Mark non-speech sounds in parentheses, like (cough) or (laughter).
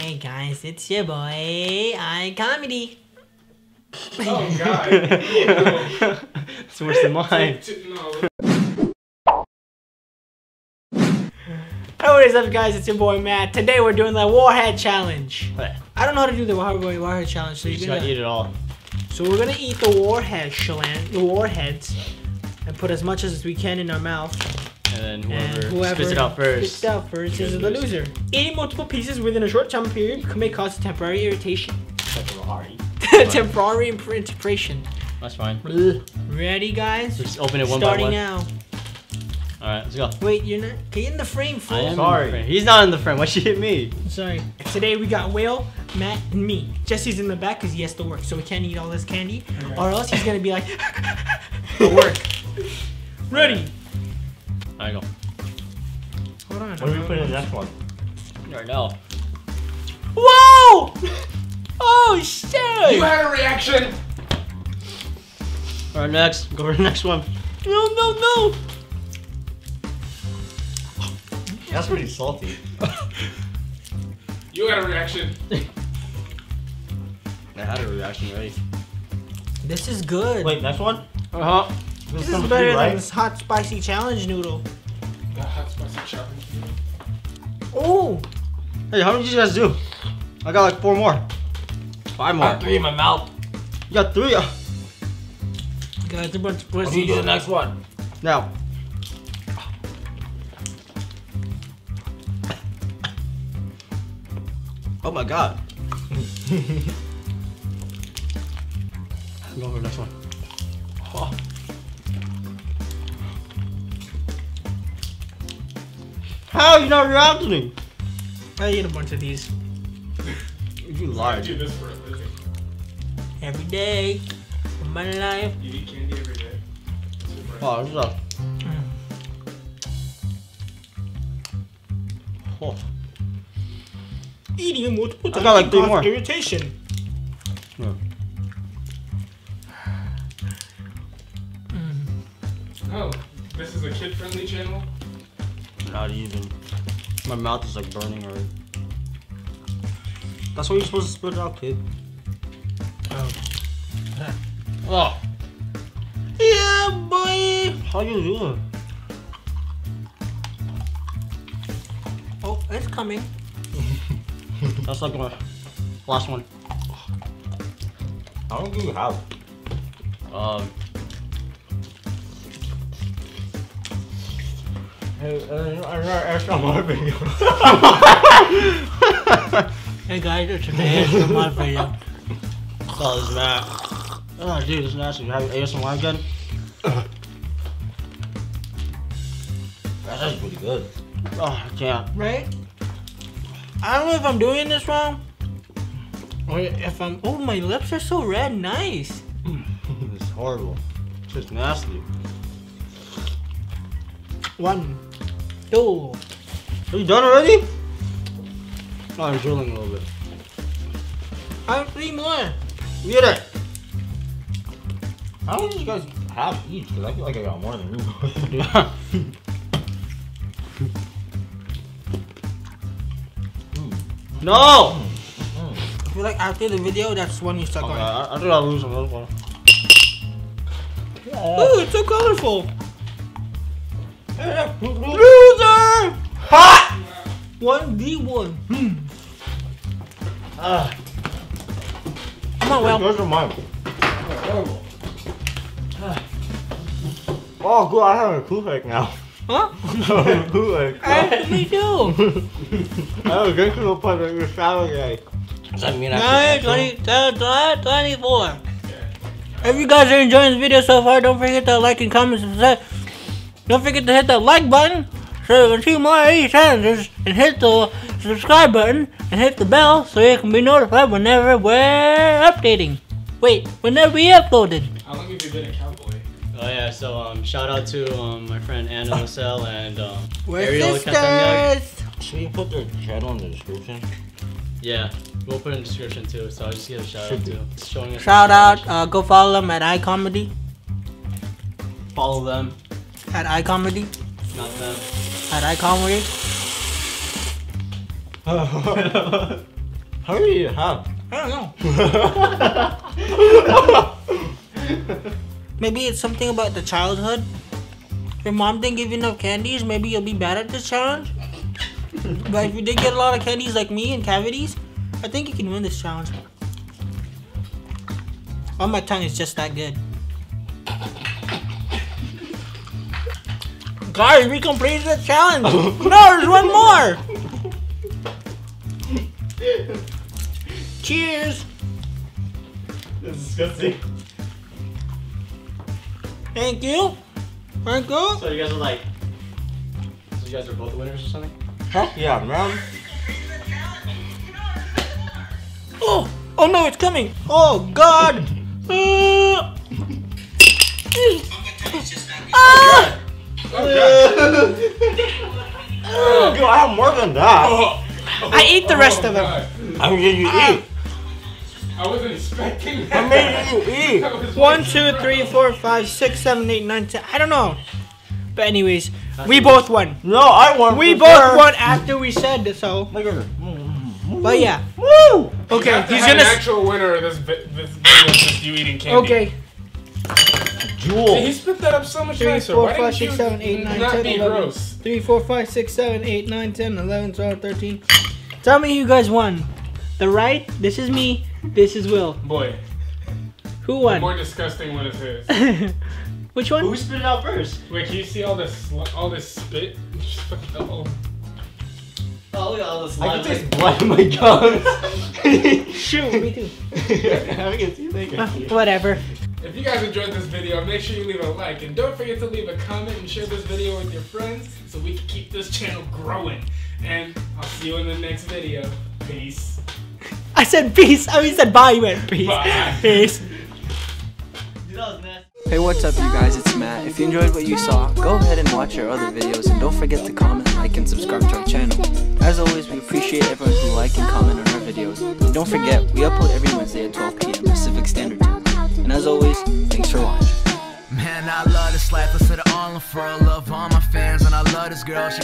Hey guys, it's your boy, iKomedy. Oh God. (laughs) it's worse than mine. no. Hey, what is up, guys? It's your boy Matt. Today we're doing the Warhead Challenge. What? I don't know how to do the Warhead, warhead Challenge, so You you're gonna. gotta eat it all. So we're gonna eat the Warhead shlan, the Warheads, and put as much as we can in our mouth. And then And whoever, whoever spits it out first. spits it out first is is the loser. loser. Eating multiple pieces within a short time period can may cause temporary irritation. Ferrari. temporary (laughs) impression. That's fine. Ready, guys? So just open it one Starting by one. now. Alright, let's go. Wait, you're not. Get in the frame, fool. I am Sorry. in the frame. He's not in the frame. Why she hit me? Sorry. Today we got Will, Matt, and me. Jesse's in the back because he has to work, so we can't eat all this candy, or else he's gonna be like, (laughs) work. ready. Alright, go. Hold on. What do we put in the next one? Alright, now. Whoa! (laughs) Oh shit! You had a reaction. Alright, next. Go for the next one. no, no, no! That's pretty salty. you had a reaction. (laughs) I had a reaction already. This is good. Wait, next one? Uh huh. this is number better three, than right? this hot spicy challenge noodle. The hot spicy challenge. Oh, Hey, how many did you guys do? I got like four more. Five more. Got three in my mouth. You got three. uh, guys, a bunch of Let me pussies. do the next one. Now. Oh my god. (laughs) Go for the next one. Oh. How are you not reacting? I eat a bunch of these You I lied. do this for a living. every day of my life. You eat candy every day. Oh, this is a. Oh. Eating multiple I times got like three more. irritation. Yeah. Mm. Oh, this is a kid-friendly channel. Not even. My mouth is like burning already. That's what you're supposed to spit it out, kid. Oh. (laughs) Yeah, boy. How you doing? Oh, it's coming. (laughs) That's like my last one. How long do you have? Um. Hey guys, it's an ASMR video. Oh, is Oh, dude, is nasty. You have ASMR again? That's pretty good. Oh, I can't. Right? I don't know if I'm doing this wrong. Or if I'm. Oh, my lips are so red. Nice. it's horrible. It's just nasty. One, two. Are you done already? Oh, I'm drilling a little bit. I have three more. Get it. How many did you guys have each? Because I feel like I got more than you. Yeah. (laughs) no! I feel like after the video, that's when you start Okay, going. I, I think I'll lose another one. Oh, it's so colorful. Loser! Ha! One v one. Hmm. Ah, Come on, Will. Those are mine. oh, good. I have a toothache now. Huh? (laughs) toothache. (laughs) Hey, me too. I was drinking a part of your salad guy. Does that mean Nine, 20, 20, 24. If you guys are enjoying this video so far, don't forget to like and comment and subscribe. Don't forget to hit that like button so you can see more of these challenges and hit the subscribe button and hit the bell so you can be notified whenever we're updating. Wait, whenever we uploaded. How long have you been a cowboy? Oh yeah, so um, shout out to um, my friend Anna (laughs) Lascelle and um, We're Ariel Catania. sisters. Should you put their channel in the description? Yeah, we'll put it in the description too. So I'll just give a shout out to showing us. Shout out, uh, go follow them at iKomedy. Follow them, At iKomedy. not them. At iKomedy. How many do you have? I don't know. (laughs) Maybe it's something about the childhood. Your mom didn't give you enough candies. Maybe you'll be bad at this challenge. but if you did get a lot of candies like me and cavities, I think you can win this challenge. Oh, my tongue is just that good. Guys, we completed the challenge. (laughs) no, there's one more. Cheers. That's disgusting. Thank you. Thank you. So you guys are like, so you guys are both winners or something? Heck yeah, man. Oh, oh no, it's coming. Oh God. (laughs) Uh, ah! Yo, I have more than that. Oh, oh, I ate the rest of it. How many did you eat? I wasn't expecting that. How (laughs) that. many did you eat? I One, two, three, four, five, six, seven, eight, nine, ten. I don't know. But anyways, we both won. No, I won. We both sure. won after we said so. Look at her. But yeah. Woo! You Okay, have to he's have gonna. an actual winner of this, vi- this video of just you eating candy. Okay. Jewel. He split that up so much Three, nicer. four, Why five, didn't six, you seven, eight, nine, not 10, be 11. gross? 3, 4, 5, 6, 7, 8, 9, 10, 11, 12, 13. Tell me who you guys won. The right, this is me, this is Will. Boy, Who the won? more disgusting one is his. (laughs) Which one? Who spit it out first? Wait, can you see all this all this spit? Just fucking- oh. Oh, look at all this I slime. can taste blood in my gums. (laughs) Shoot, me too. (laughs) I can see they Uh, can. whatever. If you guys enjoyed this video, make sure you leave a like and don't forget to leave a comment and share this video with your friends so we can keep this channel growing. And I'll see you in the next video. Peace. I said peace. I mean, said bye. You went peace. Bye. (laughs) Peace. Dude, that was nasty. Hey, what's up, you guys? It's Matt. If you enjoyed what you saw, go ahead and watch our other videos, and don't forget to comment, like, and subscribe to our channel. As always, we appreciate everyone who like and comment on our videos. And don't forget, we upload every Wednesday at 12 p.m. Pacific Standard Time. And as always, thanks for watching. Man, I love this life. I said it all for love all my fans, and I love this girl. She